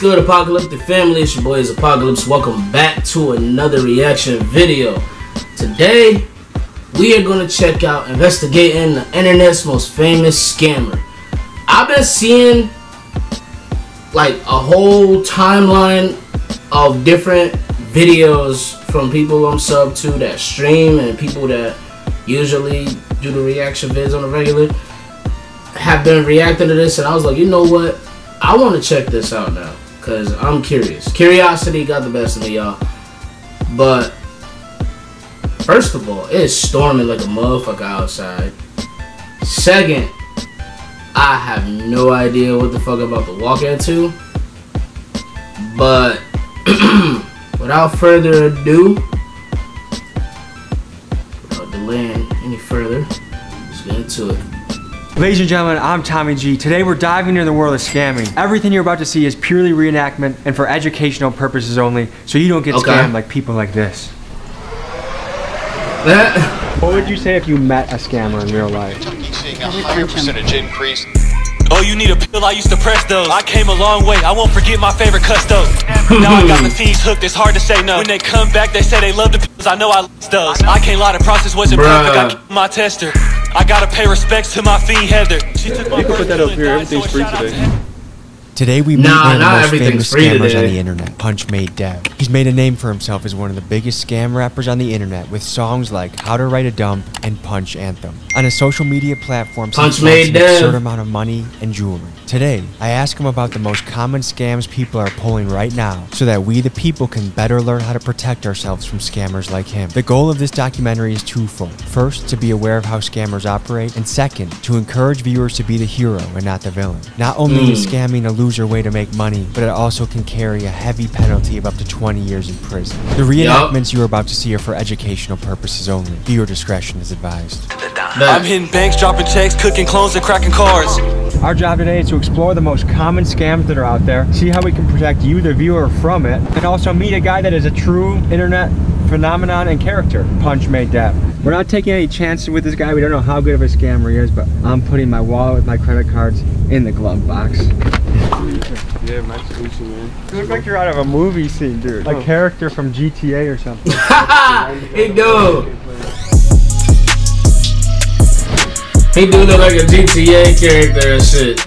Good, Apocalyptic family? It's your boys Apocalypse. Welcome back to another reaction video. Today, we are going to check out investigating the internet's most famous scammer. I've been seeing like a whole timeline of different videos from people I'm sub to that stream and people that usually do the reaction vids on the regular have been reacting to this and I was like, you know what? I want to check this out now because I'm curious. Curiosity got the best of me, y'all. But first of all, it's storming like a motherfucker outside. Second, I have no idea what the fuck I'm about to walk into. But without further ado, without delaying any further, let's get into it. Ladies and gentlemen, I'm Tommy G. Today we're diving into the world of scamming. Everything you're about to see is purely reenactment and for educational purposes only, so you don't get Okay. scammed like people like this. That What would you say if you met a scammer in real life? Seeing a higher percentage increase. Oh, you need a pill? I used to press those. I came a long way. I won't forget my favorite custos. now I got the fiends hooked. It's hard to say no. When they come back, they say they love the pills. I know I lost those. I can't lie. The process wasn't Bruh. perfect. I kept my tester. I gotta pay respects to my fiend Heather. She took my You can put that up here. Everything's free today. Today we meet Nah, one of the most famous scammers today. on the internet, Punchmade Dev. He's made a name for himself as one of the biggest scam rappers on the internet with songs like How to Write a Dump and Punch Anthem. On his social media platforms, Punch he Made wants an Dev. absurd amount of money and jewelry. Today, I ask him about the most common scams people are pulling right now so that we the people can better learn how to protect ourselves from scammers like him. The goal of this documentary is twofold. First, to be aware of how scammers operate, and second, to encourage viewers to be the hero and not the villain. Not only is hmm. scamming a loser way to make money, but it also can carry a heavy penalty of up to 20 years in prison. The reenactments you're about to see are for educational purposes only. Viewer discretion is advised. I'm hitting banks, dropping checks, cooking clones, and cracking cars. Our job today is to explore the most common scams that are out there, see how we can protect you, the viewer, from it, and also meet a guy that is a true internet phenomenon and character, Punchmade Dev. We're not taking any chances with this guy. We don't know how good of a scammer he is, but I'm putting my wallet with my credit cards in the glove box. Yeah, nice to meet you, man. You look like you're out of a movie scene, dude. Like character from GTA or something. he do. He do look like a GTA character and shit.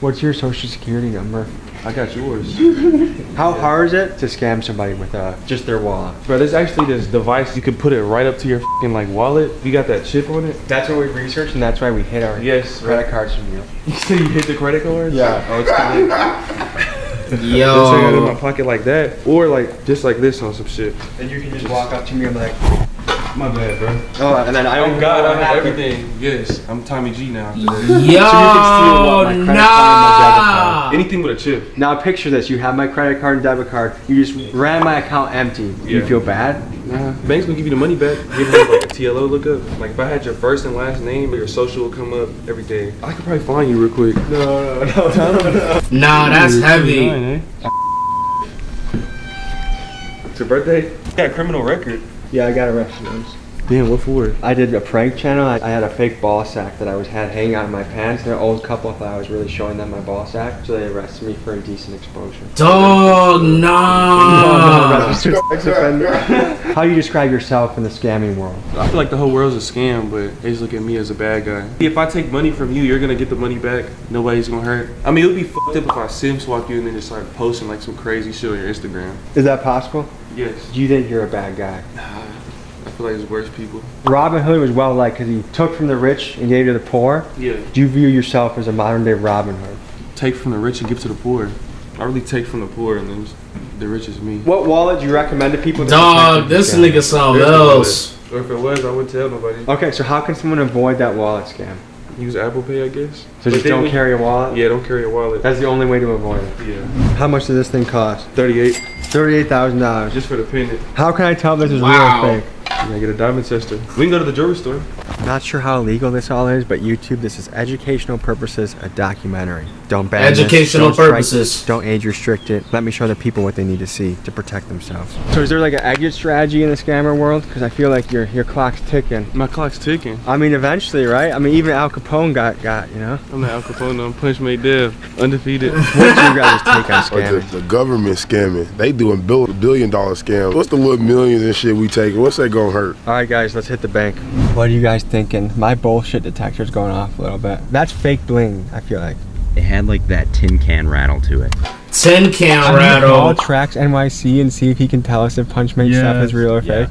What's your social security number? I got yours. How hard is it to scam somebody with uh, just their wallet? Bro, there's actually this device you can put it right up to your fing like wallet. You got that chip on it? That's what we researched, and that's why we hit our Yes, credit right. cards from you. You said you hit the credit cards? Yeah. Oh, it's good. Yo. So I got it in my pocket like that, or like just like this on some shit. And you can just walk up to me and be like, My bad, bro. oh, and then I Oh God, I have everything. Yes, I'm Tommy G now. Yo, what, my credit card and my debit nah. Anything with a chip. Now picture this: you have my credit card and debit card. You just ran my account empty. You feel bad? Nah, bank's gonna give you the money back. Give you like a TLO lookup. Like if I had your first and last name, your social will come up every day. I could probably find you real quick. No, no, no, no, no. Nah, that's heavy. Eh? It's your birthday? You got a criminal record. Yeah, I got arrested once. Damn, what for? I did a prank channel. I, I had a fake ball sack that I was had hanging out of my pants. An old couple thought I was really showing them my ball sack, so they arrested me for indecent exposure. Dog, nah. Registered sex offender. How do you describe yourself in the scamming world? I feel like the whole world's a scam, but they just look at me as a bad guy. If I take money from you, you're gonna get the money back. Nobody's gonna hurt. I mean, it would be fucked up if I SIM swap you and then just start posting like some crazy shit on your Instagram. Is that possible? Yes. Do you think you're a bad guy? Nah, I feel like it's worse people. Robin Hood was well liked because he took from the rich and gave to the poor. Yeah. Do you view yourself as a modern day Robin Hood? Take from the rich and give to the poor. I really take from the poor and then the rich is me. What wallet do you recommend to people? that Dog, this from scam? nigga something There's else. Or if it was, I wouldn't tell nobody. Okay, so how can someone avoid that wallet scam? Use Apple Pay, I guess. So But just don't we- carry a wallet? Yeah, don't carry a wallet. That's the only way to avoid it. yeah. How much does this thing cost? 38. $38,000. Just for the pendant. How can I tell this is Wow. real or fake? Gotta get a diamond tester. We can go to the jewelry store. Not sure how illegal this all is, but YouTube, this is educational purposes, a documentary. Don't ban this, Educational don't purposes. this, Don't age restrict it. Let me show the people what they need to see to protect themselves. So is there like an exit strategy in the scammer world? Because I feel like your your clock's ticking. My clock's ticking. I mean, eventually, right? I mean, even Al Capone got got, you know? I'm not Al Capone. I'm Punchmade Dev. Undefeated. What's your guys' take on Or the, scamming? the government scamming. They doing bill, billion dollar scams. What's the little millions and shit we taking? What's that gonna hurt? All right, guys, let's hit the bank. What are you guys thinking? My bullshit detector's going off a little bit. That's fake bling, I feel like. It had like that tin can rattle to it. Tin can Can we rattle. call Trax NYC and see if he can tell us if Punchmade stuff is real or fake?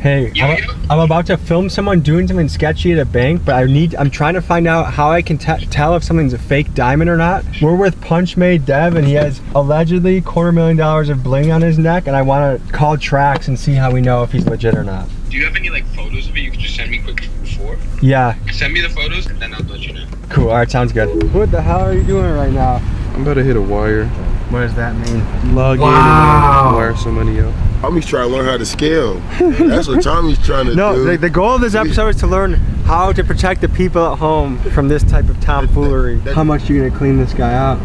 Hey, I'm, I'm about to film someone doing something sketchy at a bank, but I need. I'm trying to find out how I can te- tell if something's a fake diamond or not. We're with Punch Punchmade Dev, and he has allegedly quarter million dollars of bling on his neck, and I want to call Trax and see how we know if he's legit or not. Do you have any like photos of it? You could just send me quick before. Yeah, Send me the photos and then I'll let you know. cool. All right, sounds good. What the hell are you doing right now? I'm about to hit a wire. What does that mean? Log Wow. in and wire somebody money out. Tommy's trying to learn how to scale. That's what Tommy's trying to No, do. the, the goal of this episode is to learn how to protect the people at home from this type of tomfoolery. How much you gonna clean this guy out?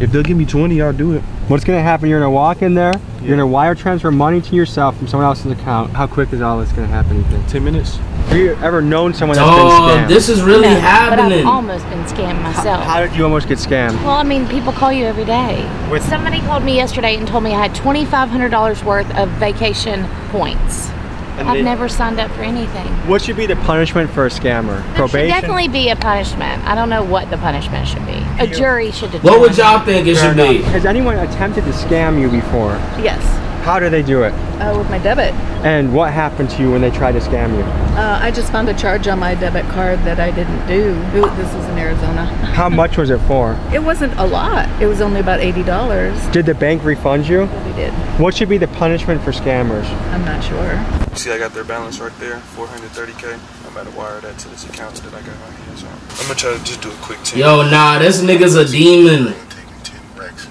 If they'll give me 20, I'll do it. What's gonna happen? You're gonna walk in there. You're gonna wire transfer money to yourself from someone else's account. How quick is all this gonna happen? You think? 10 minutes. Have you ever known someone that's Oh, been scammed? this is really No, But happening. I've almost been scammed myself. How did you almost get scammed? well, I mean, people call you every day. With- Somebody called me yesterday and told me I had $2,500 worth of vacation points. And I've they- never signed up for anything. What should be the punishment for a scammer? There should definitely be a punishment. I don't know what the punishment should be. A jury should determine. what would y'all think it Fair should be? Has anyone attempted to scam you before? Yes, How do they do it? uh, with my debit. And what happened to you when they tried to scam you? Uh, I just found a charge on my debit card that I didn't do. Ooh, This is in Arizona. How much was it for? It wasn't a lot. It was only about eighty dollars. Did the bank refund you? We did. What should be the punishment for scammers? I'm not sure. See, I got their balance right there, 430k. I'm about to wire that to this account that I got right here. So I'm gonna try to just do a quick 10. Yo, nah, this nigga's a demon. Take him 10 racks.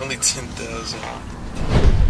Only 10,000.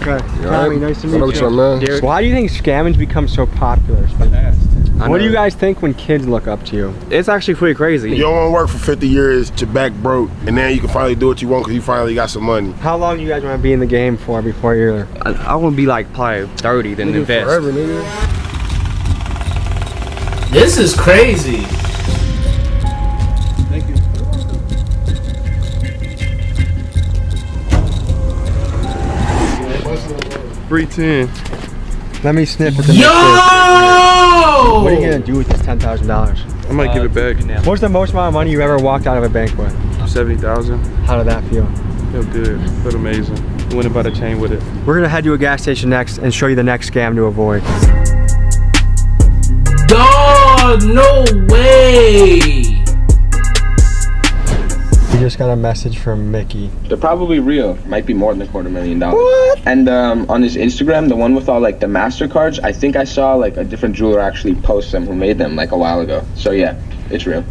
Okay, okay. You Tommy, alright? nice to meet up, you. son, man? Derek, Why do you think scammings become so popular? What do you guys think when kids look up to you? It's actually pretty crazy. You don't want to work for 50 years, your back broke, and then you can finally do what you want because you finally got some money. How long do you guys want to be in the game for before you're? I, I want to be like probably 30, then Nigga, invest. Forever, nigga. This is crazy. 310. Let me sniff it. Yo! What are you gonna do with this ten thousand dollars? I might uh, give it back. Uh, What's the most amount of money you ever walked out of a bank with? Seventy thousand. How did that feel? Feel good. Felt amazing. Went about a chain with it. We're gonna head to a gas station next and show you the next scam to avoid. Dog, no way! We just got a message from Mickey. They're probably real. Might be more than a quarter million dollars. What? And um, on his Instagram, the one with all like the Mastercards, I think I saw like a different jeweler actually post them who made them like a while ago. So yeah, it's real.